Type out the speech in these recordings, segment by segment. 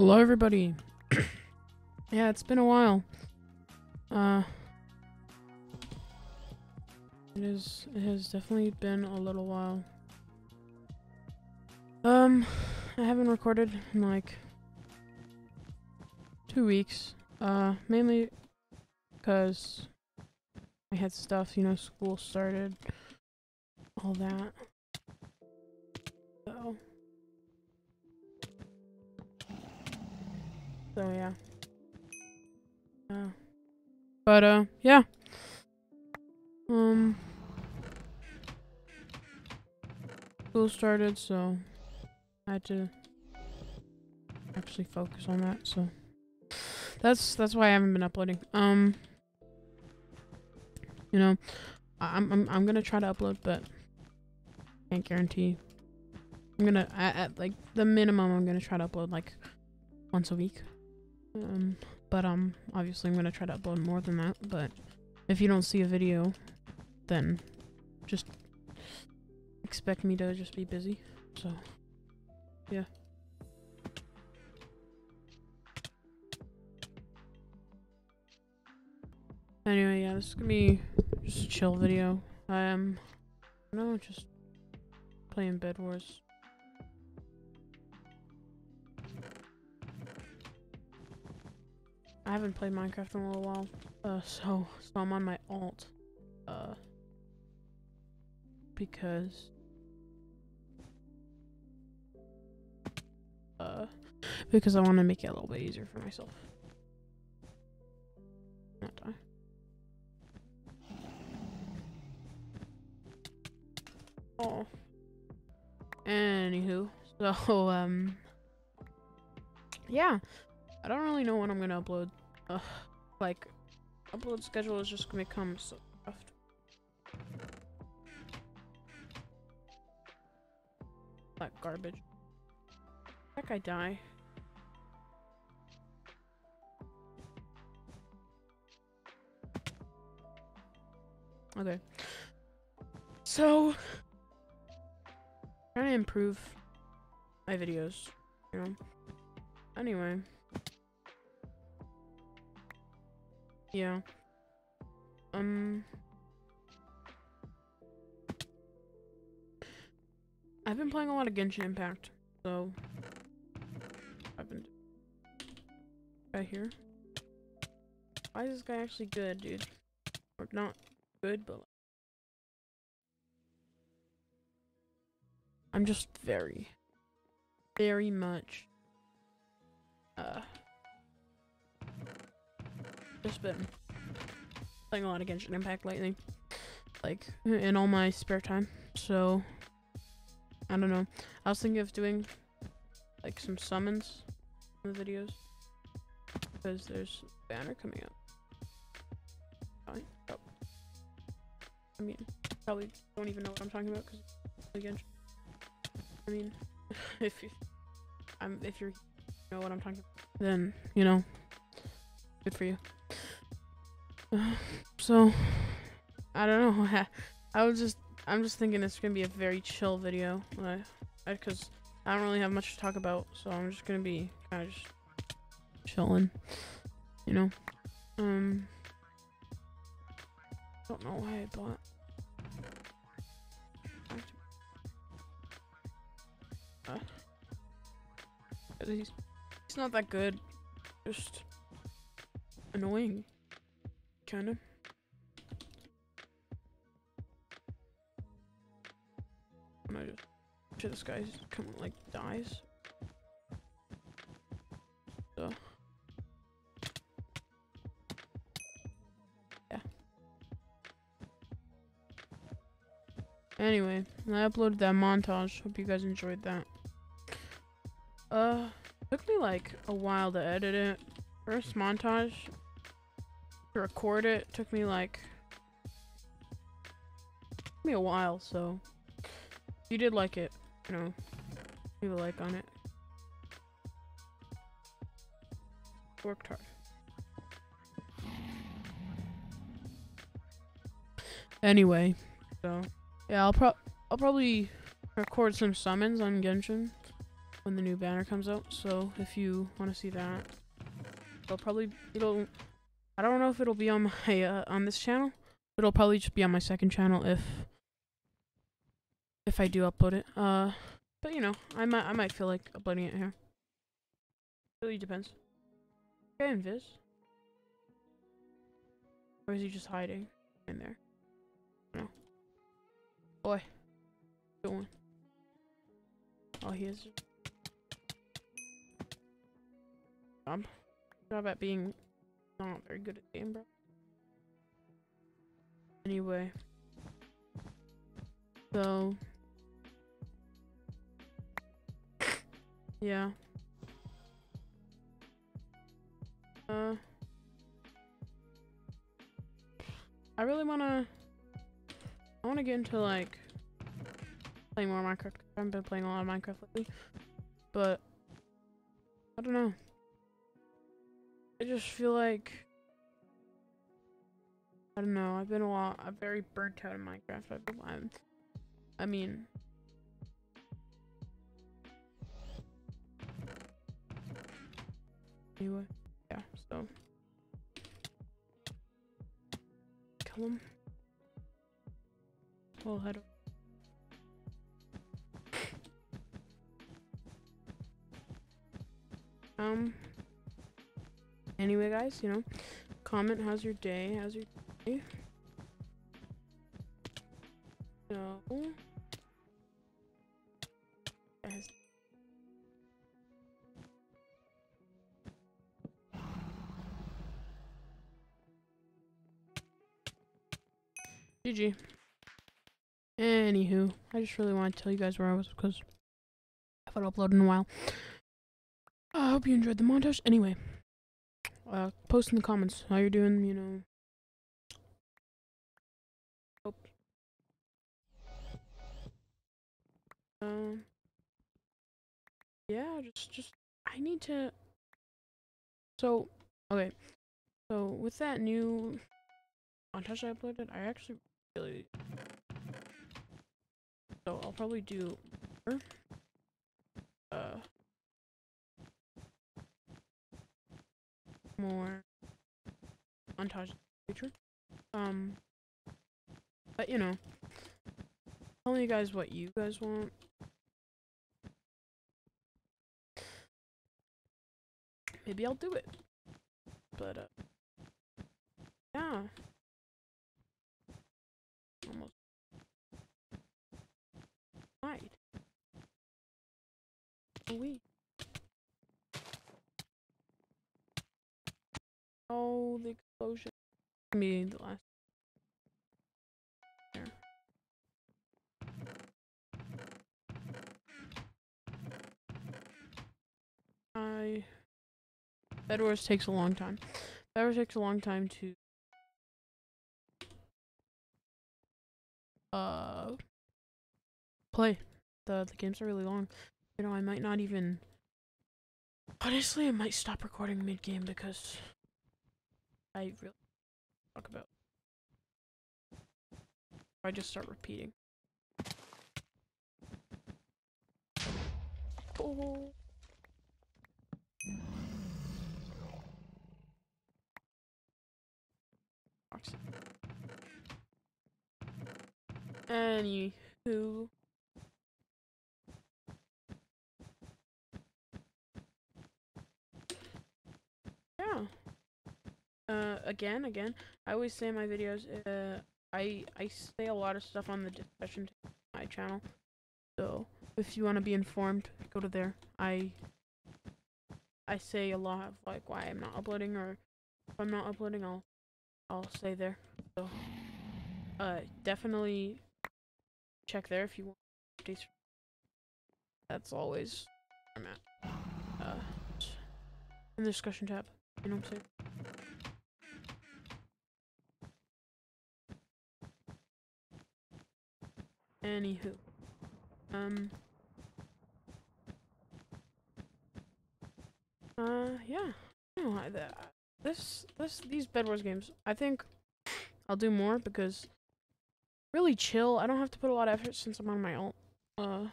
Hello, everybody. yeah, it's been a while. Uh, it is. It has definitely been a little while. Um, I haven't recorded in like two weeks. Uh, mainly because I had stuff. You know, school started, all that. So. So yeah. Uh, but uh, yeah. Um, school started, so I had to actually focus on that. So that's that's why I haven't been uploading. Um, you know, I'm I'm I'm gonna try to upload, but can't guarantee. I'm gonna at, at like the minimum. I'm gonna try to upload like once a week. Um, but um, obviously I'm gonna try to upload more than that. But if you don't see a video, then just expect me to just be busy. So, yeah. Anyway, yeah, this is gonna be just a chill video. I am, no, just playing Bed Wars. I haven't played Minecraft in a little while, uh, so so I'm on my alt, uh, because, uh, because I want to make it a little bit easier for myself. Not die. Oh. Anywho, so um, yeah, I don't really know when I'm gonna upload. Uh, like, upload schedule is just gonna become so tough. That garbage. Heck, I die. Okay. So, trying to improve my videos, you know. Anyway. Yeah. Um. I've been playing a lot of Genshin Impact, so I've been right here. Why is this guy actually good, dude? Or not good, but I'm just very, very much uh just been playing a lot of Genshin Impact lately. Like, in all my spare time. So, I don't know. I was thinking of doing, like, some summons in the videos. Because there's a banner coming up. Oh. I mean, probably don't even know what I'm talking about because Genshin. I mean, if you, I'm, if you're, you know what I'm talking about, then, you know, good for you. So, I don't know. I was just, I'm just thinking it's gonna be a very chill video, like, because I don't really have much to talk about, so I'm just gonna be kind of just chilling, you know. Um, don't know why I bought. Uh, he's, he's not that good. Just annoying. Kinda. I just shit this guy's coming like dies. So Yeah. Anyway, I uploaded that montage. Hope you guys enjoyed that. Uh took me like a while to edit it. First montage to record it took me like took me a while so you did like it you know leave a like on it worked hard anyway so yeah I'll pro I'll probably record some summons on Genshin when the new banner comes out. So if you want to see that, it'll probably it'll. I don't know if it'll be on my uh, on this channel. It'll probably just be on my second channel if if I do upload it. Uh, but you know, I might I might feel like uploading it here. Really depends. Okay, Invis. Or is he just hiding in there? No. Boy. Good one. Oh, he is. Job. Job at being not very good at game, bro. Anyway. So. Yeah. Uh. I really wanna. I wanna get into like playing more Minecraft. I haven't been playing a lot of Minecraft lately, but I don't know. I just feel like I don't know. I've been a lot. I'm very burnt out in Minecraft. I've been, I'm, I mean. Anyway, yeah. So kill him. We'll head. Um. Anyway, guys, you know, comment how's your day? How's your day? No. Guys. GG. Anywho, I just really want to tell you guys where I was because I haven't uploaded in a while. I hope you enjoyed the montage. Anyway, uh, post in the comments how you're doing, you know. Hope. Um. Yeah, just, just, I need to. So, okay. So, with that new montage I uploaded, I actually really. So, I'll probably do. Uh. More montage future. Um, but you know, telling you guys what you guys want. Maybe I'll do it. But uh, yeah. Almost died. Oh, we. Oh, the explosion. Me, the last. There. I. Bed Wars takes a long time. Bed Wars takes a long time to. Uh. Play. The the games are really long. You know, I might not even. Honestly, I might stop recording mid game because I really talk about. I just start repeating. Oh. Anywho. Yeah. Uh, again, again, I always say in my videos, uh, I, I say a lot of stuff on the discussion my channel. So, if you want to be informed, go to there. I, I say a lot of, like, why I'm not uploading, or if I'm not uploading, I'll, I'll say there. So, uh, definitely check there if you want updates. That's always where I'm at. Uh, in the discussion tab. You know what I'm saying? Anywho. Um. Uh, yeah. The, this, this, these Bed Wars games, I think I'll do more because really chill. I don't have to put a lot of effort since I'm on my own, uh,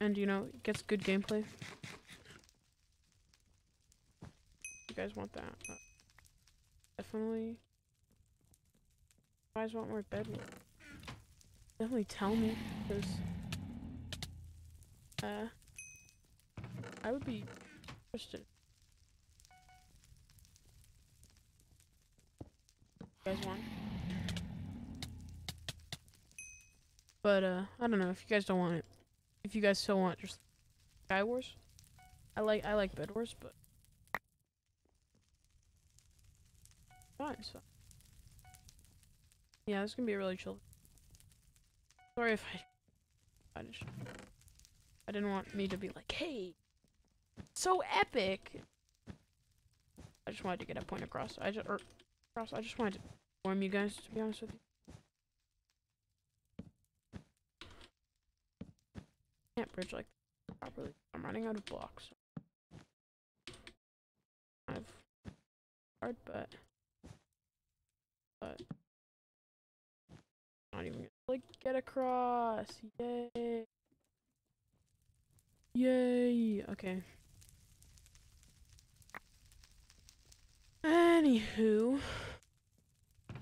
and you know it gets good gameplay. You guys want that? Uh, definitely. You guys want more bedroom? Definitely tell me, because uh, I would be interested. You guys want? But uh, I don't know if you guys don't want it. If you guys still want just Sky Wars, I like I like Bed Wars, but fine. So yeah, this is gonna be a really chill. Sorry if I I just I didn't want me to be like, hey, so epic. I just wanted to get a point across. I just across. I just wanted to inform you guys. To be honest with you. can't bridge like properly. I'm running out of blocks. I've hard, but but get across. Yay! Yay! Okay. Anywho,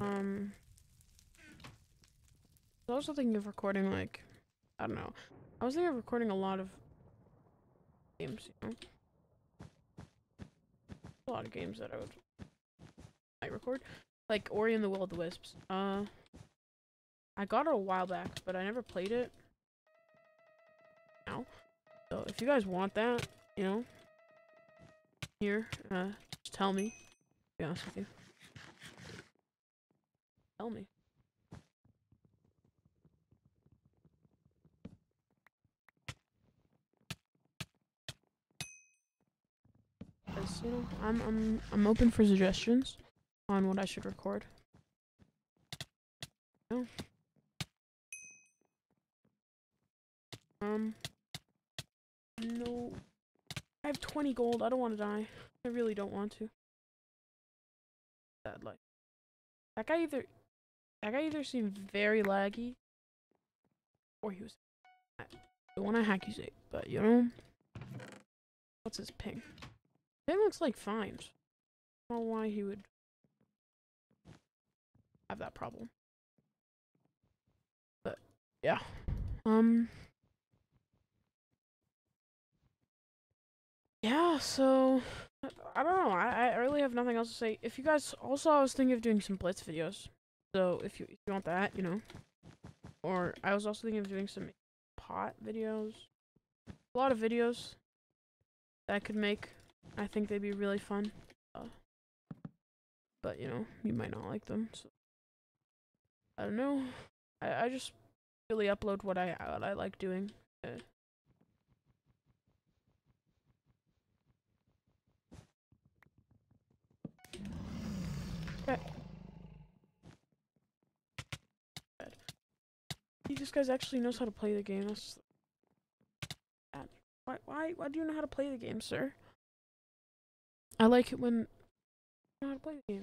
um, I was also thinking of recording like I don't know I was thinking of recording a lot of games, you know? A lot of games that I would might record. Like Ori and the Will of the Wisps. Uh I got it a while back, but I never played it. Now. So if you guys want that, you know, here, uh just tell me. Be honest with you. Tell me. you know, I'm I'm I'm open for suggestions on what I should record. No. Um. No. I have 20 gold. I don't want to die. I really don't want to. That like. That guy either. That guy either seemed very laggy. Or he was. I don't want to hack you say, but you know. What's his ping? Ping looks like fine. I don't know why he would have that problem. But yeah. Um Yeah, so I don't know. I, I really have nothing else to say. If you guys also I was thinking of doing some blitz videos. So if you if you want that, you know. Or I was also thinking of doing some pot videos. A lot of videos that I could make I think they'd be really fun. Uh, but, you know, you might not like them. So I don't know. I, I just really upload what I what I like doing. Uh, okay. This guy actually knows how to play the game. That's why why why do you know how to play the game, sir? I like it when I know how to play the game.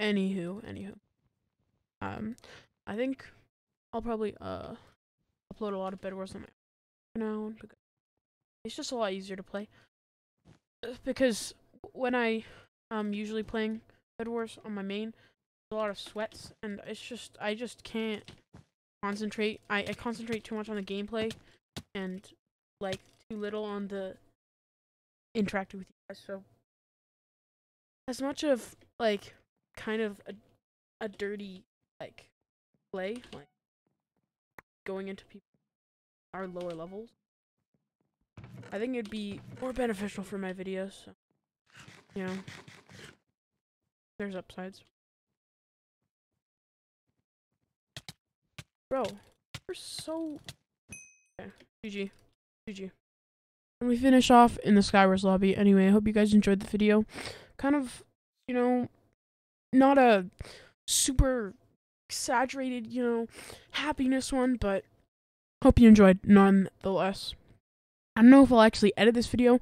Anywho, anywho. Um, I think I'll probably uh upload a lot of Bed Wars on my now because it's just a lot easier to play. Because when I um usually playing Bed Wars on my main, a lot of sweats and it's just I just can't concentrate. I, I concentrate too much on the gameplay and like too little on the interacting with you guys. So as much of like kind of a a dirty like play, like going into people our lower levels. I think it'd be more beneficial for my videos. So, you know, there's upsides. Bro, we're so okay. GG. GG. And we finish off in the Skywars lobby. Anyway, I hope you guys enjoyed the video. Kind of, you know, not a super exaggerated, you know, happiness one, but hope you enjoyed nonetheless. I don't know if I'll actually edit this video. I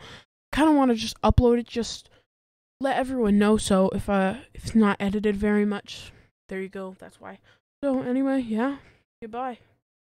kind of want to just upload it, just let everyone know. So if uh if it's not edited very much, there you go. That's why. So anyway, yeah. Goodbye.